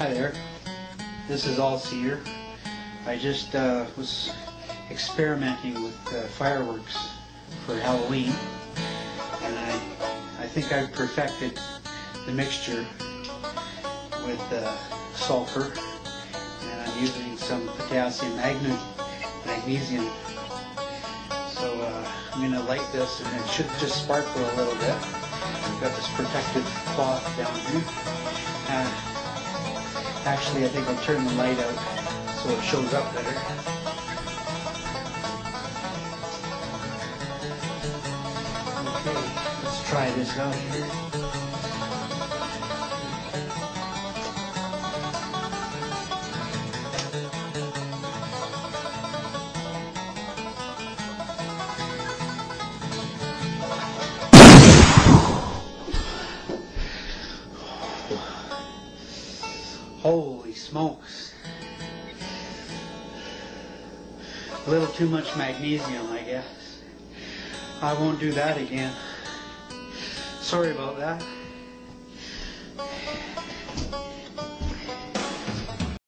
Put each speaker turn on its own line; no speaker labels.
Hi there. This is All Seer. I just uh, was experimenting with uh, fireworks for Halloween, and I, I think I've perfected the mixture with uh, sulfur, and I'm using some potassium magne- magnesium. So uh, I'm to light this, and it should just sparkle a little bit. I've got this protective cloth down here. Actually, I think I'll turn the light out so it shows up better. Okay, let's try this out here. Holy smokes. A little too much magnesium, I guess. I won't do that again. Sorry about that.